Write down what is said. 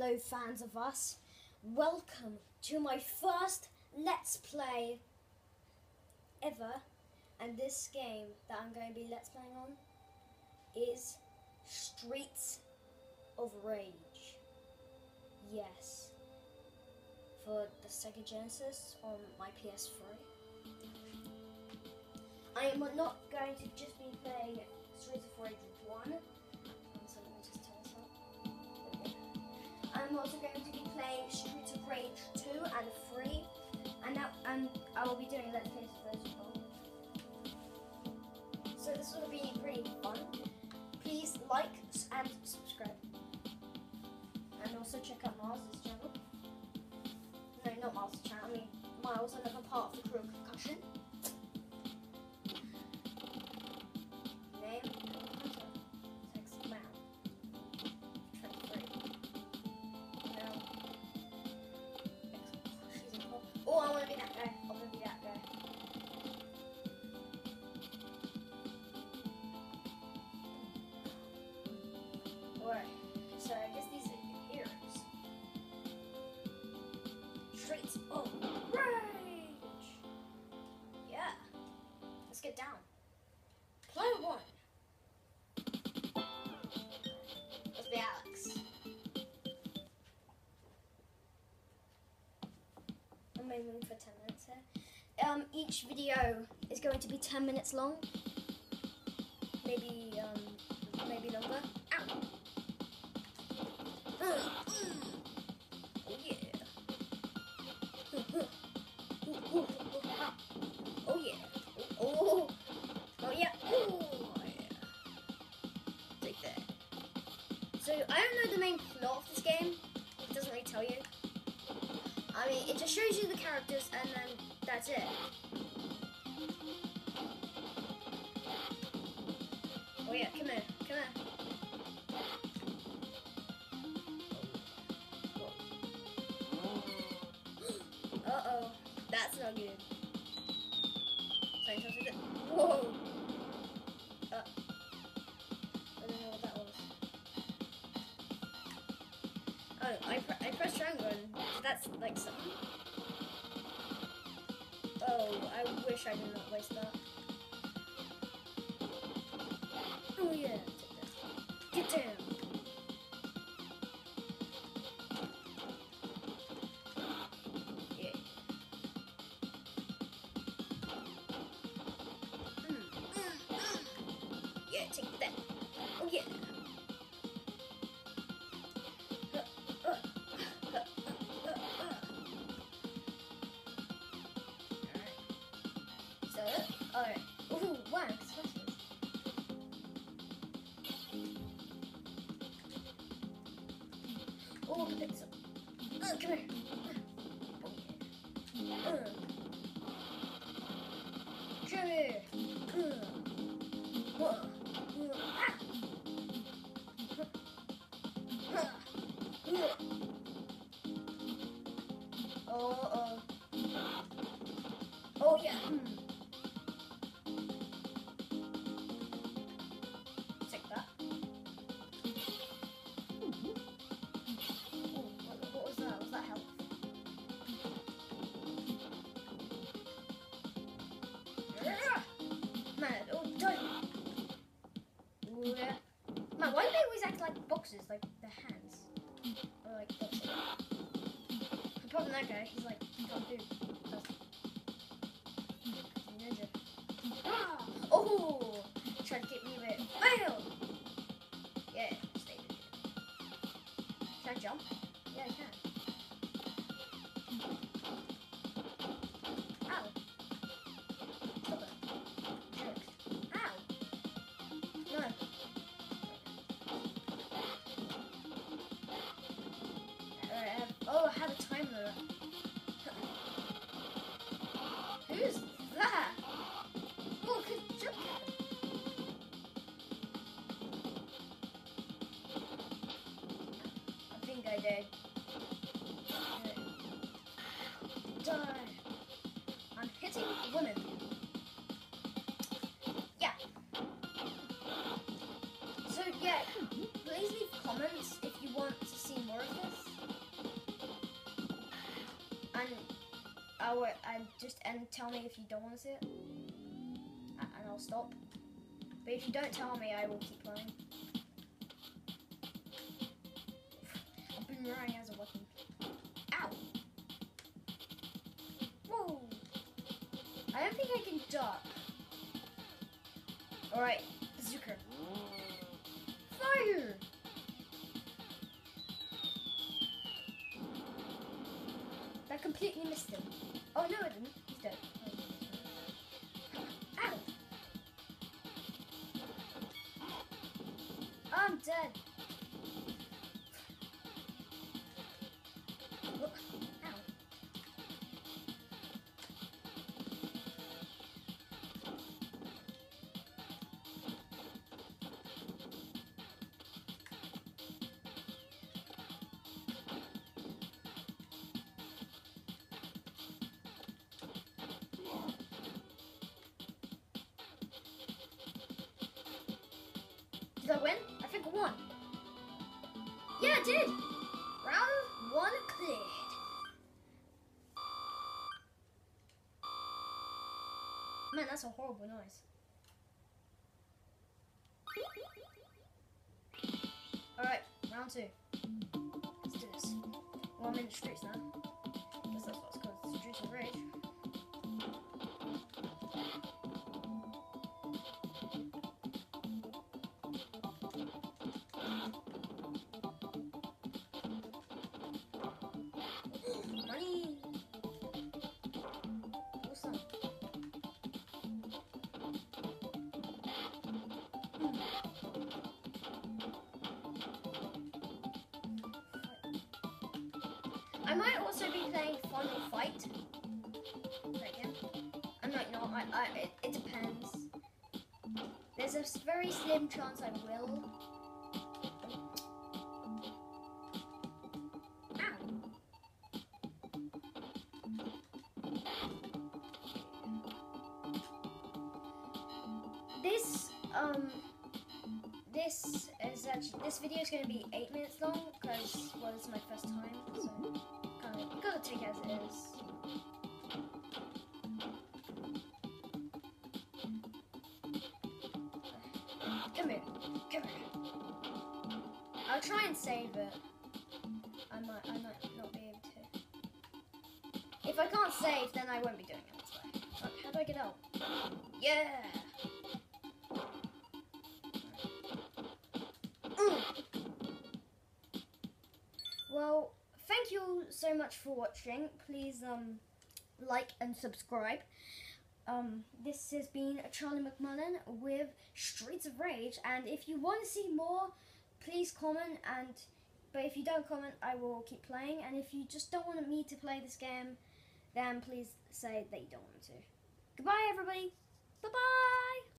Hello, fans of us. Welcome to my first Let's Play ever. And this game that I'm going to be Let's Playing on is Streets of Rage. Yes. For the Sega Genesis on my PS3. I am not going to just be playing Streets of Rage 1. 2 and 3. And, now and I will be doing Let's those as. So this will be pretty fun. Please like and subscribe. And also check out Mars' channel. No, not Mars' channel. I mean, Miles, another part of the crew For 10 minutes here. Um, each video is going to be 10 minutes long. Maybe, um, maybe longer. Ow! Uh, mm. Oh yeah. Oh yeah. Oh. Oh yeah. Oh yeah. Take that. So I don't know the main plot of this game. Mean, it just shows you the characters and then that's it. Oh yeah, come here, come here. Uh oh, that's not good. Whoa! Uh, I don't know what that was. Oh, I, pre- I pressed triangle that's like something. Oh, I wish I did not waste that. Oh yeah. Get down. Yeah. Mm, mm. Yeah, take that. Oh yeah. Oh, look Man, why do they always act like boxes, like their hands? Or like boxes? Apart from that guy, he's like, he can't do. That's- he's a ninja. Ah! Oh! Tried to get me with it. Fail! Yeah, stay I jump? Timer. Who's that? Oh, at him. I think I did. Die. I'm hitting women. Yeah. So yeah, please leave comments I and just and tell me if you don't want to see it, and I'll stop. But if you don't tell me, I will keep playing. A boomerang as a weapon. Ow! Whoa! I don't think I can duck. Alright, bazooka. Fire! That completely missed him. Oh no, it didn't. He's dead. Ow! I'm dead. Did I win? I think I won. Yeah, I did. Round one cleared. Man, that's a horrible noise. Alright, round two. Let's do this. Well, I'm in the streets now. I might also be playing Final Fight. Right here. I'm not, I, I, it, it depends. There's a very slim chance I will. This um this is actually this video is going to be eight minutes long because well it's my first time so kind of gotta take it as it is. Come here, come here. I'll try and save it. I might, I might not be able to. If I can't save, then I won't be doing it this way. How do I get out? Yeah. Well, thank you so much for watching. Please um like and subscribe. Um, this has been Charlie McMullen with Streets of Rage, and if you want to see more, please comment. And but if you don't comment, I will keep playing. And if you just don't want me to play this game, then please say that you don't want to. Goodbye, everybody. Bye bye.